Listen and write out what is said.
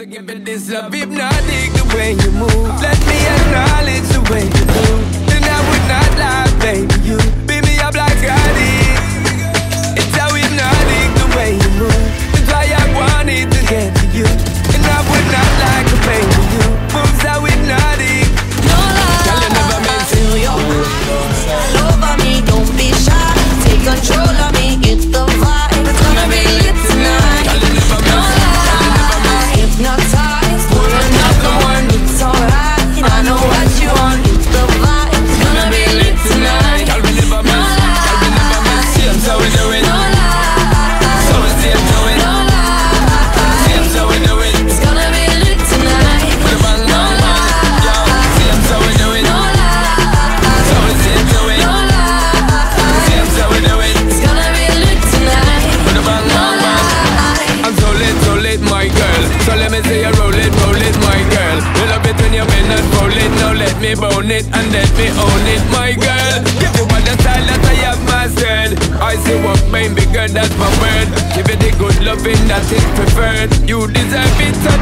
to give it this love hypnotic the way you move. So let me see you roll it, roll it, my girl. Little bit when you bend and roll it. Now let me bone it and let me own it, my girl. Give you all the style that I have mastered. I see what made me that's my word. Give it the good loving that is preferred. You deserve it, so